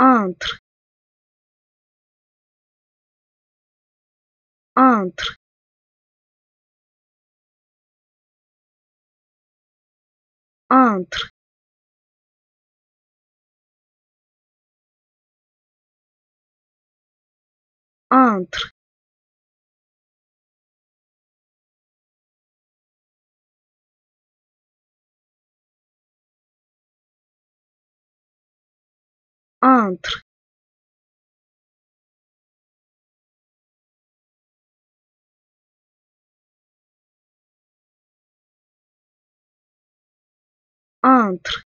entre. Entre. Entre. Entre entre. Entre